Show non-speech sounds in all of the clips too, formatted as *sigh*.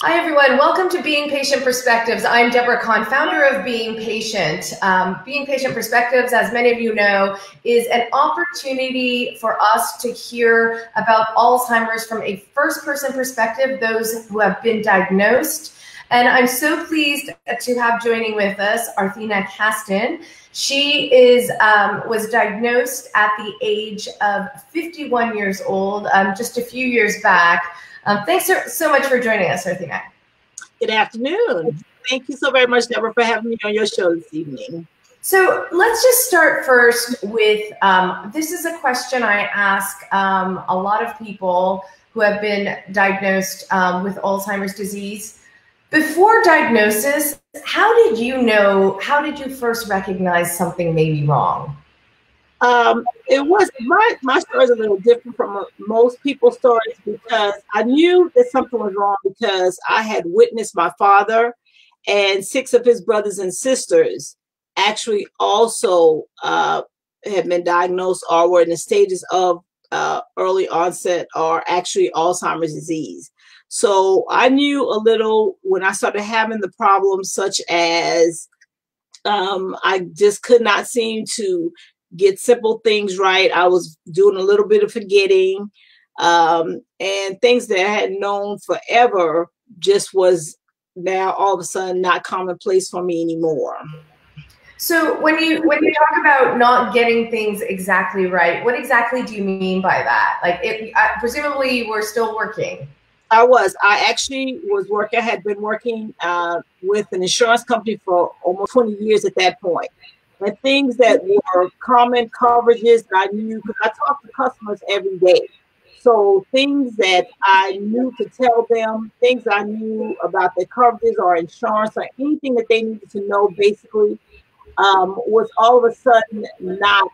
Hi, everyone. Welcome to Being Patient Perspectives. I'm Deborah Kan, founder of Being Patient. Um, Being Patient Perspectives, as many of you know, is an opportunity for us to hear about Alzheimer's from a first person perspective, those who have been diagnosed. And I'm so pleased to have joining with us Arthena Caston. She is um, was diagnosed at the age of 51 years old, um, just a few years back. Um, thanks so, so, much for joining us, Arthena. Good afternoon. Thank you so very much, Deborah, for having me on your show this evening. So let's just start first with um, this is a question I ask um, a lot of people who have been diagnosed um, with Alzheimer's disease. Before diagnosis, how did you know, how did you first recognize something may be wrong? Um, it was my my story is a little different from most people's stories because I knew that something was wrong because I had witnessed my father and six of his brothers and sisters actually also uh, had been diagnosed or were in the stages of uh, early onset or actually Alzheimer's disease. So I knew a little when I started having the problems, such as um, I just could not seem to get simple things right. I was doing a little bit of forgetting, um, and things that I had known forever just was now all of a sudden not commonplace for me anymore. So when you when you talk about not getting things exactly right, what exactly do you mean by that? Like, it, uh, presumably you were still working. I was. I actually was working. I had been working uh, with an insurance company for almost 20 years at that point and things that were common coverages that I knew because I talk to customers every day. So things that I knew to tell them, things I knew about their coverages or insurance or anything that they needed to know basically um, was all of a sudden not.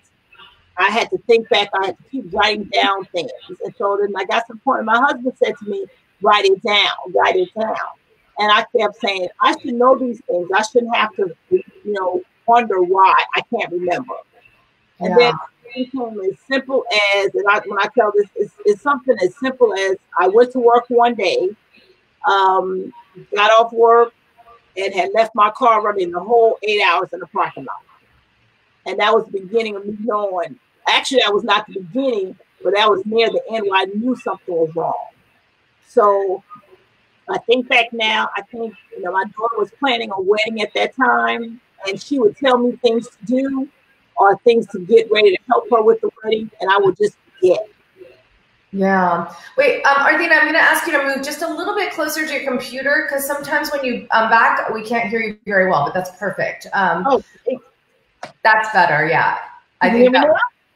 I had to think back. I had to keep writing down things. And so then I got to the point my husband said to me, write it down, write it down. And I kept saying, I should know these things. I shouldn't have to, you know, wonder why I can't remember. And yeah. then as simple as, and I, when I tell this, it's, it's, something as simple as I went to work one day, um, got off work, and had left my car running the whole eight hours in the parking lot. And that was the beginning of me knowing. Actually, that was not the beginning, but that was near the end where I knew something was wrong. So I think back now, I think you know my daughter was planning a wedding at that time, and she would tell me things to do or things to get ready to help her with the wedding, and I would just forget. Yeah. Wait, um, Arthena, I'm going to ask you to move just a little bit closer to your computer because sometimes when you um back, we can't hear you very well, but that's perfect. Um, oh, that's better. Yeah. I think that,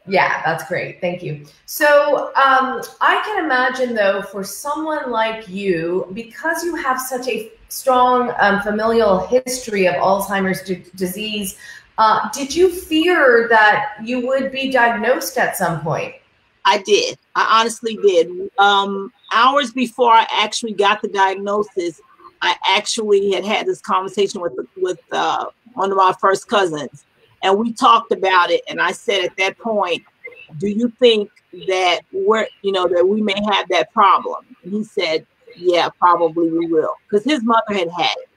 yeah, that's great. Thank you. So um, I can imagine though, for someone like you, because you have such a strong um, familial history of Alzheimer's disease. Uh, did you fear that you would be diagnosed at some point? I did. I honestly did. Um, hours before I actually got the diagnosis, I actually had had this conversation with with uh, one of my first cousins, and we talked about it. And I said at that point, "Do you think that we're, you know, that we may have that problem?" And he said, yeah, probably we will. Because his mother had had it.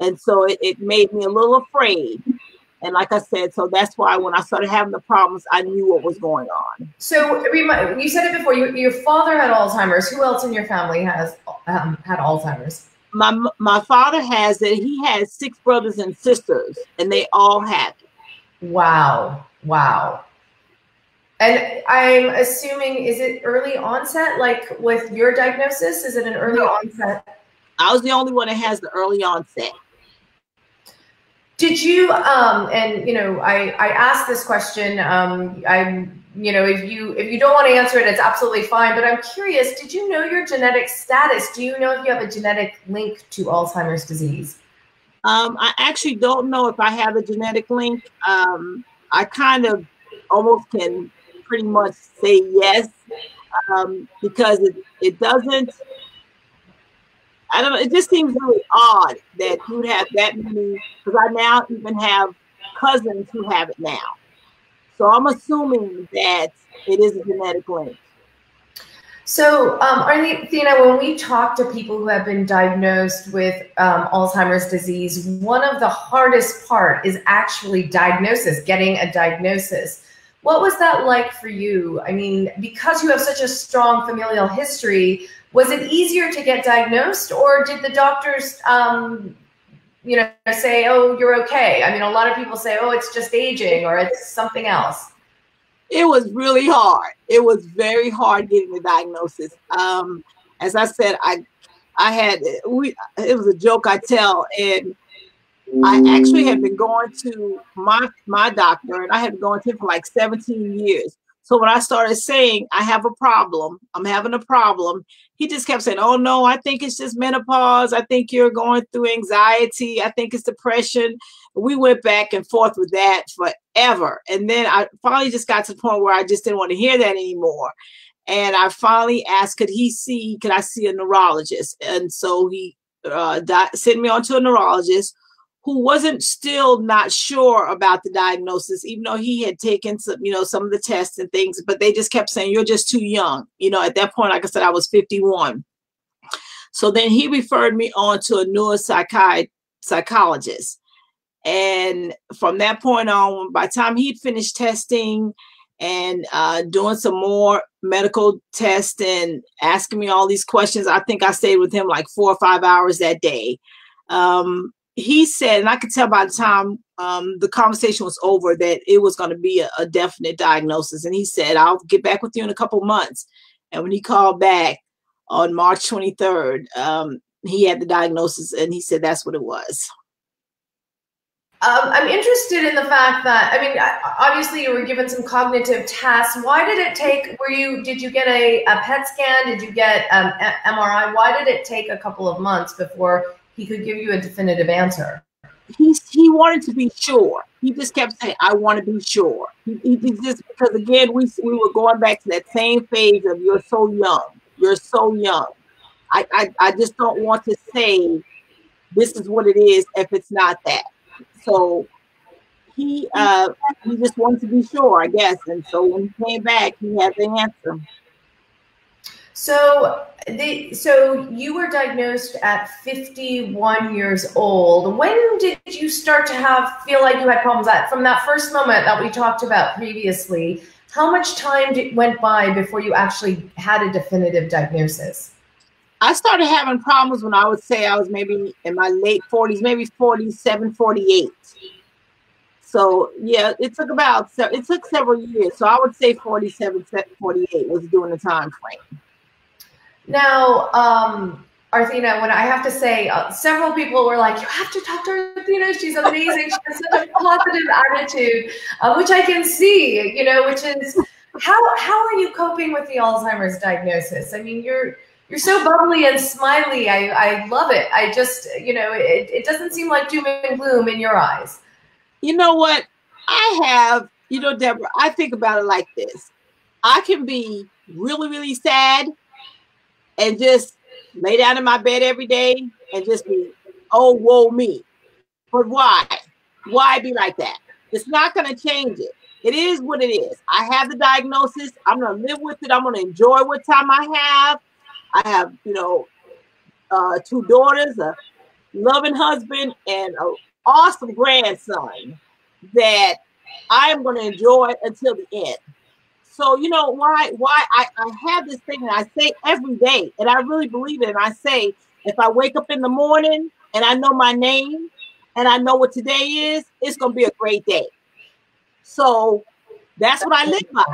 And so it, it made me a little afraid. And like I said, so that's why when I started having the problems, I knew what was going on. So you said it before. You, your father had Alzheimer's. Who else in your family has um, had Alzheimer's? My my father has it. He has six brothers and sisters, and they all have it. Wow! Wow! And I'm assuming, is it early onset? Like with your diagnosis, is it an early no. onset? I was the only one that has the early onset. Did you, um, and you know, I, I asked this question, um, I'm, you know, if you, if you don't want to answer it, it's absolutely fine, but I'm curious, did you know your genetic status? Do you know if you have a genetic link to Alzheimer's disease? Um, I actually don't know if I have a genetic link. Um, I kind of almost can pretty much say yes um, because it, it doesn't. I don't know. It just seems really odd that you'd have that many. Because I now even have cousins who have it now. So I'm assuming that it is a genetic link. So, um, Arthena, when we talk to people who have been diagnosed with um, Alzheimer's disease, one of the hardest part is actually diagnosis, getting a diagnosis. What was that like for you? I mean, because you have such a strong familial history, was it easier to get diagnosed, or did the doctors, um, you know, say, "Oh, you're okay"? I mean, a lot of people say, "Oh, it's just aging," or "It's something else." It was really hard. It was very hard getting the diagnosis. Um, as I said, I I had we it was a joke I tell, and I actually had been going to my my doctor, and I had been going to him for like 17 years. So when I started saying I have a problem, I'm having a problem, he just kept saying, "Oh no, I think it's just menopause. I think you're going through anxiety. I think it's depression." We went back and forth with that forever, and then I finally just got to the point where I just didn't want to hear that anymore. And I finally asked, "Could he see? Could I see a neurologist?" And so he uh, sent me on to a neurologist who wasn't still not sure about the diagnosis, even though he had taken some, you know, some of the tests and things, but they just kept saying, you're just too young. You know, at that point, like I said, I was 51. So then he referred me on to a neuropsychiatrist psychologist. And from that point on, by the time he'd finished testing and uh, doing some more medical tests and asking me all these questions, I think I stayed with him like four or five hours that day. Um, he said, and I could tell by the time um, the conversation was over that it was going to be a, a, definite diagnosis. And he said, I'll get back with you in a couple months. And when he called back on March 23rd, um, he had the diagnosis and he said that's what it was. Um, I'm interested in the fact that I mean, obviously you were given some cognitive tests. Why did it take? Were you? Did you get a, a PET scan? Did you get um, MRI? Why did it take a couple of months before he could give you a definitive answer. He, he wanted to be sure. He just kept saying, I want to be sure. He, he just, because again, we, we were going back to that same phase of you're so young. You're so young. I, I, I just don't want to say this is what it is if it's not that. So he uh he just wanted to be sure, I guess. And so when he came back, he had the answer. So the so you were diagnosed at 51 years old. When did you start to have feel like you had problems? That from that first moment that we talked about previously, how much time did, went by before you actually had a definitive diagnosis? I started having problems when I would say I was maybe in my late 40s, maybe 47, 48. So yeah, it took about so it took several years. So I would say 47, 48 was during the time frame. Now, um, Arthena, when I have to say, uh, several people were like, "You have to talk to Arthena. She's amazing. She has such a positive attitude," uh, which I can see. You know, which is how how are you coping with the Alzheimer's diagnosis? I mean, you're you're so bubbly and smiley. I I love it. I just you know, it, it doesn't seem like doom and gloom in your eyes. You know what? I have, you know, Deborah. I think about it like this. I can be really really sad and just lay down in my bed every day and just be, oh, whoa, me. But why? Why be like that? It's not going to change it. It is what it is. I have the diagnosis. I'm going to live with it. I'm going to enjoy what time I have. I have, you know, uh, two daughters, a loving husband, and an awesome grandson that I am going to enjoy until the end. So you know why why I, I have this thing that I say every day, and I really believe it. And I say, if I wake up in the morning and I know my name and I know what today is, it's gonna be a great day. So that's what I live by.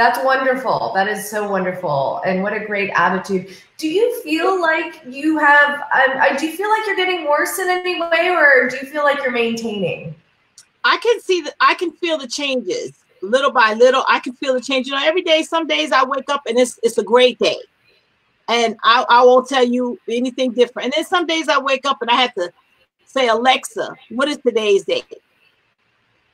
That's wonderful. That is so wonderful, and what a great attitude. Do you feel like you have? Um, do you feel like you're getting worse in any way, or do you feel like you're maintaining? I can see that. I can feel the changes little by little, I can feel the change. You know, every day, some days I wake up and it's it's a great day. And I, I won't tell you anything different. And then some days I wake up and I have to say, Alexa, what is today's day?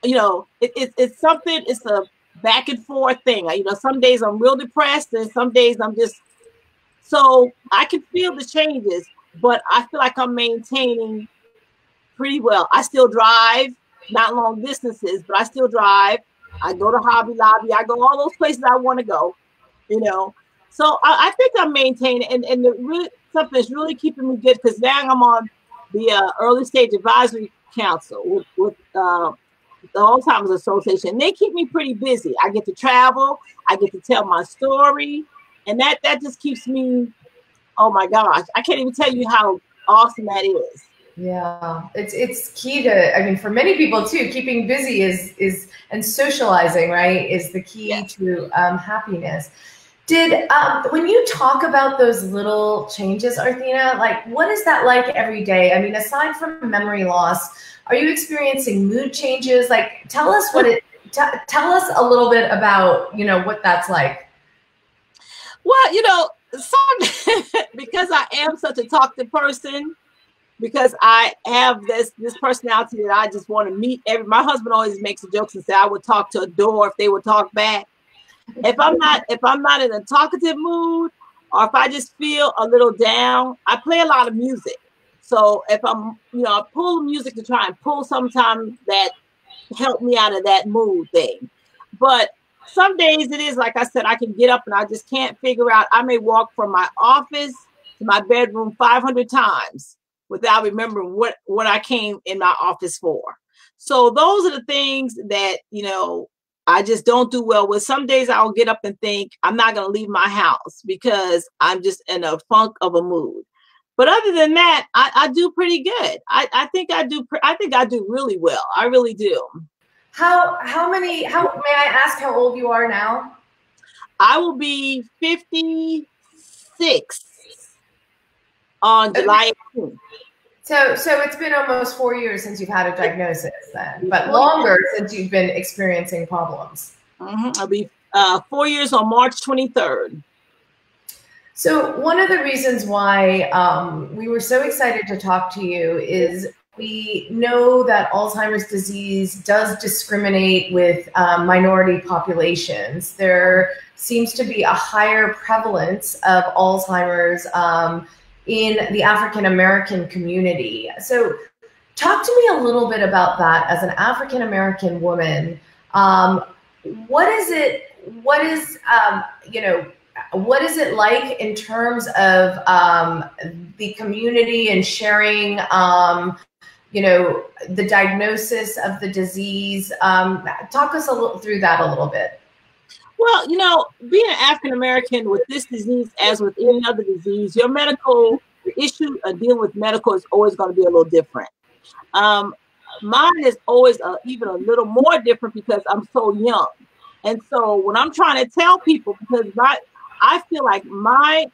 You know, it, it, it's something, it's a back and forth thing. You know, some days I'm real depressed and some days I'm just so I can feel the changes, but I feel like I'm maintaining pretty well. I still drive, not long distances, but I still drive. I go to Hobby Lobby. I go all those places I want to go. you know. So I, I think I'm maintaining, and and the really something really keeping me good because now I'm on the uh, early stage advisory council with, with uh, the Alzheimer's Association. They keep me pretty busy. I get to travel. I get to tell my story, and that that just keeps me. Oh my gosh, I can't even tell you how awesome that is. Yeah, it's it's key to. I mean, for many people too, keeping busy is is and socializing, right, is the key yeah. to um, happiness. Did um, when you talk about those little changes, Arthena, like what is that like every day? I mean, aside from memory loss, are you experiencing mood changes? Like, tell us what it. T- tell us a little bit about you know what that's like. Well, you know, some *laughs* because I am such a talkative person, because I have this this personality that I just want to meet every. My husband always makes jokes and say I would talk to a door if they would talk back if I'm not if I'm not in a talkative mood or if I just feel a little down, I play a lot of music. So if I'm, you know, I pull music to try and pull sometimes that help me out of that mood thing. But some days it is like I said, I can get up and I just can't figure out. I may walk from my office to my bedroom 500 times without remembering what what I came in my office for. So those are the things that you know I just don't do well with. Some days I'll get up and think I'm not going to leave my house because I'm just in a funk of a mood. But other than that, I, I do pretty good. I, I think I do. I think I do really well. I really do. How how many? How may I ask how old you are now? I will be 56 on July 18th. So, so it's been almost four years since you've had a diagnosis, then, but longer since you've been experiencing problems. Mm-hmm. I'll be uh, four years on March 23rd. So, one of the reasons why um, we were so excited to talk to you is we know that Alzheimer's disease does discriminate with um, minority populations. There seems to be a higher prevalence of Alzheimer's. Um, in the African American community. So, talk to me a little bit about that as an African American woman. Um, what is it? What is um, you know? What is it like in terms of um, the community and sharing? Um, you know the diagnosis of the disease. Um, talk us a little through that a little bit. Well, you know, being an African American with this disease, as with any other disease, your medical issue of dealing with medical is always going to be a little different. Um, mine is always a, even a little more different because I'm so young. And so when I'm trying to tell people, because my, I feel like my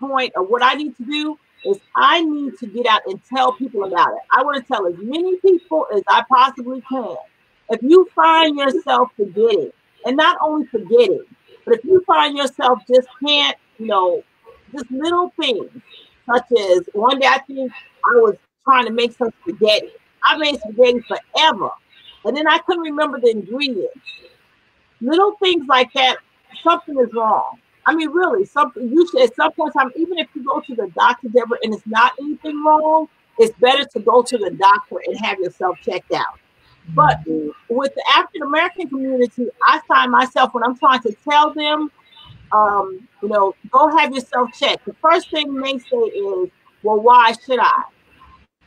point of what I need to do is I need to get out and tell people about it. I want to tell as many people as I possibly can. If you find yourself forgetting, and not only forgetting, but if you find yourself just can't, you know, just little things, such as one day I think I was trying to make some spaghetti. I made spaghetti forever, and then I couldn't remember the ingredients. Little things like that, something is wrong. I mean, really, something you should at some point in time, even if you go to the doctor, Deborah, and it's not anything wrong, it's better to go to the doctor and have yourself checked out. But with the African American community, I find myself when I'm trying to tell them, um, you know, go have yourself checked. The first thing they say is, well, why should I?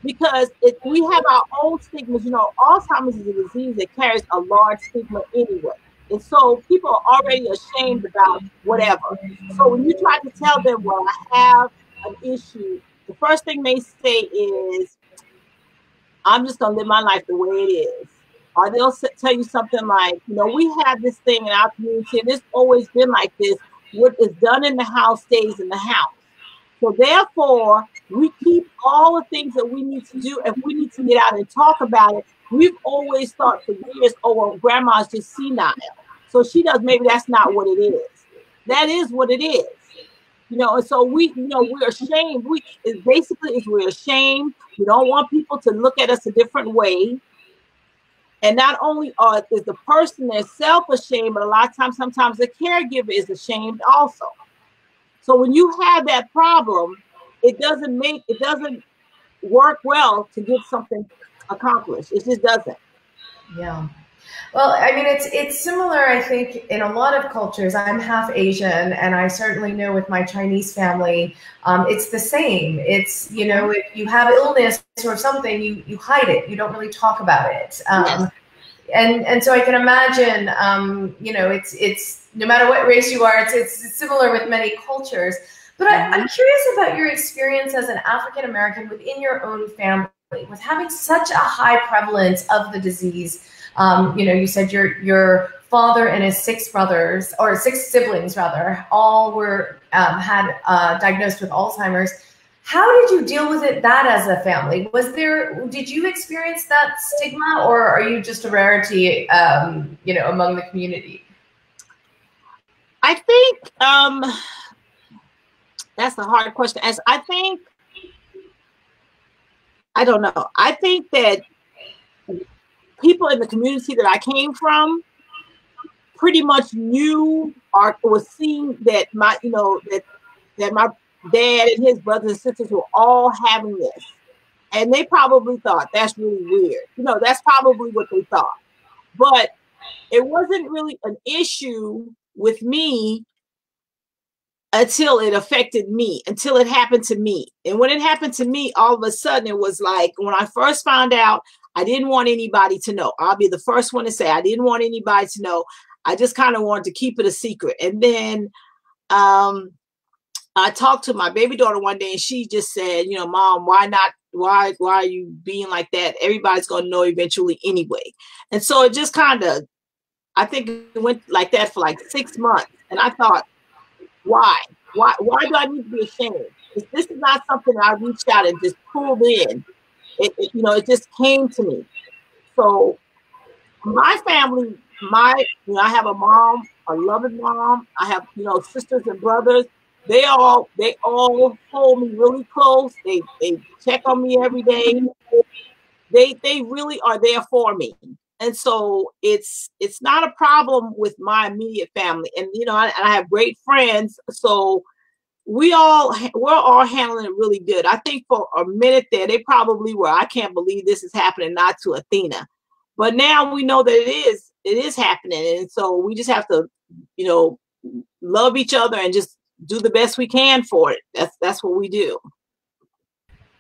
Because if we have our own stigmas, you know, Alzheimer's is a disease that carries a large stigma anyway. And so people are already ashamed about whatever. So when you try to tell them, well, I have an issue, the first thing they say is, I'm just going to live my life the way it is. Or they'll tell you something like, you know, we have this thing in our community, and it's always been like this. What is done in the house stays in the house. So therefore, we keep all the things that we need to do, and we need to get out and talk about it. We've always thought for years, oh, well, grandma's just senile. So she does, maybe that's not what it is. That is what it is. You know, and so we, you know, we're ashamed. We basically is we're ashamed. We don't want people to look at us a different way. And not only are is the person themselves ashamed, but a lot of times, sometimes the caregiver is ashamed also. So when you have that problem, it doesn't make it doesn't work well to get something accomplished. It just doesn't. Yeah. Well, I mean, it's it's similar. I think in a lot of cultures. I'm half Asian, and I certainly know with my Chinese family, um, it's the same. It's you know, if you have illness or something, you you hide it. You don't really talk about it. Um, yes. And and so I can imagine, um, you know, it's it's no matter what race you are, it's it's similar with many cultures. But I, I'm mm-hmm. curious about your experience as an African American within your own family, with having such a high prevalence of the disease. Um, you know, you said your your father and his six brothers or six siblings rather all were um, had uh, diagnosed with Alzheimer's. How did you deal with it that as a family? Was there did you experience that stigma, or are you just a rarity, um, you know, among the community? I think um, that's a hard question. As I think, I don't know. I think that people in the community that I came from pretty much knew or was seeing that my, you know, that that my dad and his brothers and sisters were all having this. And they probably thought that's really weird. You know, that's probably what they thought. But it wasn't really an issue with me until it affected me, until it happened to me. And when it happened to me, all of a sudden it was like when I first found out, I didn't want anybody to know. I'll be the first one to say I didn't want anybody to know. I just kind of wanted to keep it a secret. And then um I talked to my baby daughter one day and she just said, you know, mom, why not why why are you being like that? Everybody's gonna know eventually anyway. And so it just kind of I think it went like that for like six months. And I thought, why? Why why do I need to be ashamed? If this is not something I reached out and just pulled in. It, it, you know, it just came to me. So my family, my you know, I have a mom, a loving mom. I have you know sisters and brothers. They all they all hold me really close. They they check on me every day. They they really are there for me and so it's it's not a problem with my immediate family and you know I, I have great friends so we all we're all handling it really good. I think for a minute there they probably were i can't believe this is happening not to Arthena. But now we know that it is it is happening and so we just have to you know love each other and just do the best we can for it. That's that's what we do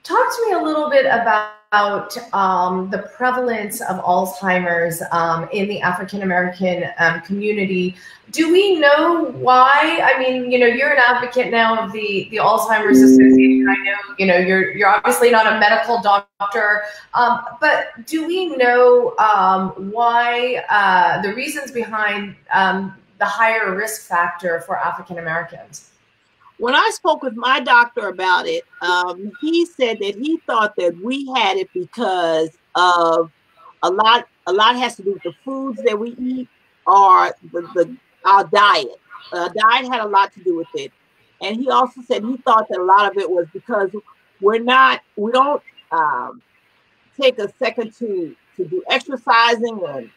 Talk to me a little bit about um, the prevalence of Alzheimer's um, in the African American um, community. Do we know why? I mean, you know, you're an advocate now of the the Alzheimer's Association. I know, you know, you're you're obviously not a medical doctor, um, but do we know um, why uh, the reasons behind um, the higher risk factor for African Americans? When I spoke with my doctor about it, um, he said that he thought that we had it because of a lot. A lot has to do with the foods that we eat or the, the our diet. Diet had a lot to do with it, and he also said he thought that a lot of it was because we're not, we don't um, take a second to to do exercising and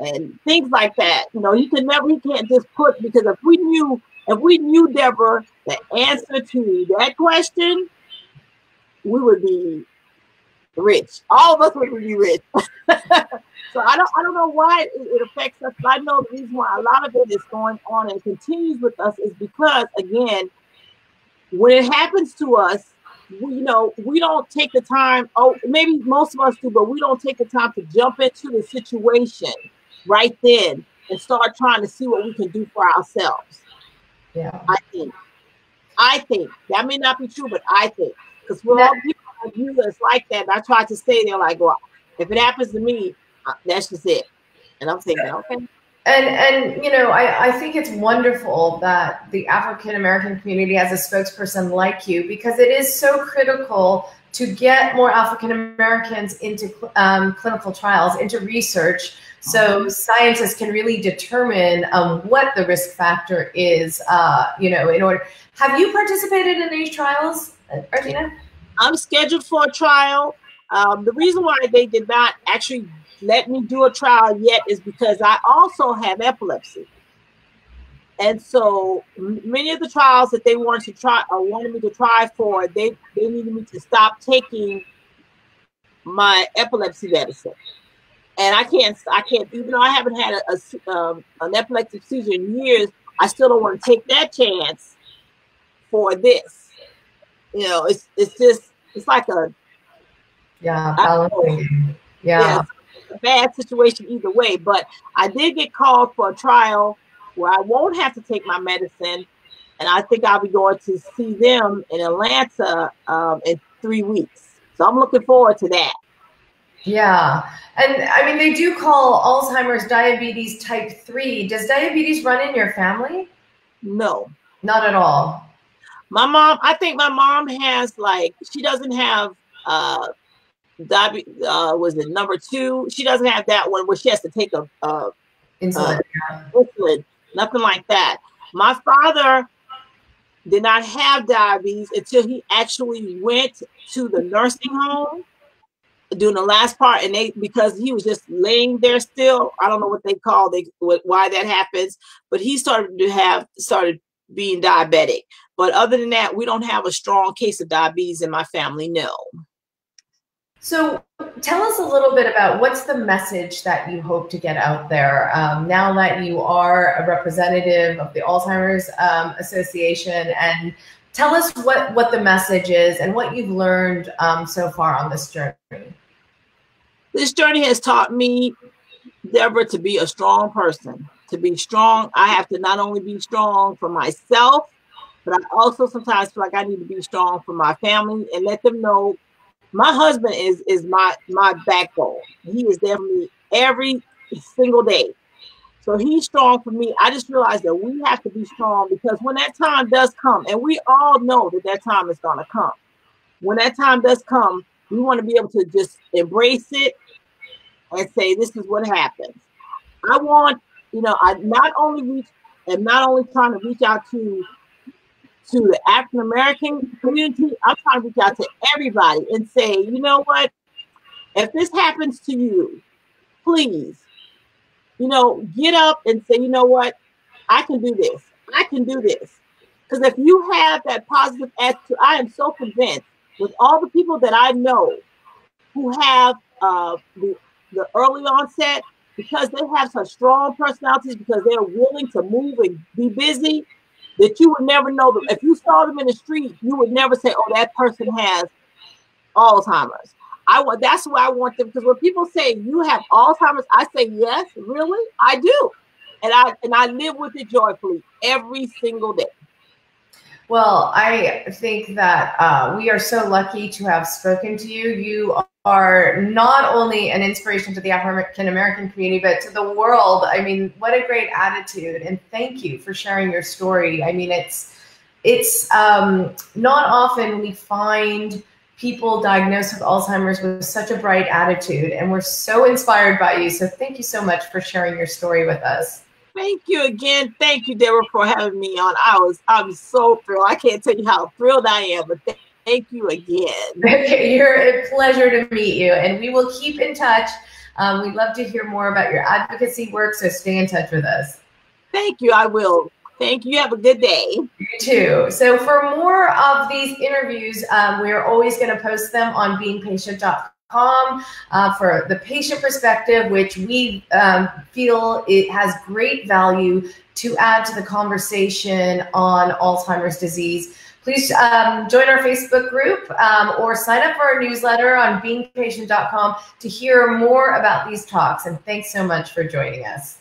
and things like that. You know, you can never, you can't just put because if we knew if we knew, Deborah, the answer to that question, we would be rich. All of us would be rich. *laughs* so I don't I don't know why it, it, affects us, but I know the reason why a lot of it is going on and continues with us is because again, when it happens to us, we, you know, we don't take the time. Oh, maybe most of us do, but we don't take the time to jump into the situation right then and start trying to see what we can do for ourselves. Yeah. I think. I think. That may not be true, but I think. Because we're all people like you that's like that. And I try to stay there like, well, if it happens to me, uh, that's just it. And I'm thinking, okay. And and you know, I, I think it's wonderful that the African American community has a spokesperson like you because it is so critical to get more African Americans into um, clinical trials, into research, so scientists can really determine um, what the risk factor is. Uh, you know, in order. Have you participated in these trials, Arthena? I'm scheduled for a trial. Um, the reason why they did not actually let me do a trial yet is because I also have epilepsy. And so many of the trials that they wanted to try or wanted me to try for, they, they needed me to stop taking my epilepsy medicine. And I can't, I can't, even though I haven't had a, a um, an epileptic seizure in years, I still don't want to take that chance for this. You know, it's it's just it's like a yeah balancing. Yeah. yeah a bad situation either way. But I did get called for a trial where I won't have to take my medicine, and I think I'll be going to see them in Atlanta um, in three weeks. So I'm looking forward to that. Yeah. And I mean, they do call Alzheimer's diabetes type 3. Does diabetes run in your family? No. Not at all. My mom, I think my mom has like, she doesn't have, uh, diabetes, uh, was it number two? She doesn't have that one where she has to take a, uh, insulin. Uh, insulin, nothing like that. My father did not have diabetes until he actually went to the nursing home doing the last part and they because he was just laying there still i don't know what they call they what, why that happens but he started to have started being diabetic. But other than that we don't have a strong case of diabetes in my family no. So tell us a little bit about what's the message that you hope to get out there um, now that you are a representative of the alzheimer's um, association and tell us what what the message is and what you've learned um, so far on this journey this journey has taught me, Deborah, to be a strong person. To be strong, I have to not only be strong for myself, but I also sometimes feel like I need to be strong for my family and let them know my husband is is my my backbone. He is there for me every single day. So he's strong for me. I just realized that we have to be strong because when that time does come, and we all know that that time is going to come. When that time does come, we want to be able to just embrace it and say, this is what happens. I want, you know, I not only reach and not only trying to reach out to to the African American community, I'm trying to reach out to everybody and say, you know what? If this happens to you, please, you know, get up and say, you know what? I can do this. I can do this. Because if you have that positive attitude, I am so convinced with all the people that I know who have uh, the, the early onset, because they have such strong personalities, because they're willing to move and be busy, that you would never know them. If you saw them in the street, you would never say, "Oh, that person has Alzheimer's." I want. That's why I want them because when people say you have Alzheimer's, I say yes, really, I do, and I and I live with it joyfully every single day. Well, I think that uh, we are so lucky to have spoken to you. You are not only an inspiration to the African American community, but to the world. I mean, what a great attitude! And thank you for sharing your story. I mean, it's it's um, not often we find people diagnosed with Alzheimer's with such a bright attitude, and we're so inspired by you. So thank you so much for sharing your story with us. Thank you again. Thank you, Deborah, for having me on. I was I'm so thrilled. I can't tell you how thrilled I am, but thank you again. *laughs* Okay, you're a pleasure to meet you, and we will keep in touch. Um, we'd love to hear more about your advocacy work, so stay in touch with us. Thank you. I will. Thank you. Have a good day. You too. So for more of these interviews, um, we are always going to post them on beingpatient.com uh, for the patient perspective, which we um, feel it has great value to add to the conversation on Alzheimer's disease. Please um, join our Facebook group um, or sign up for our newsletter on beingpatient.com to hear more about these talks. And thanks so much for joining us.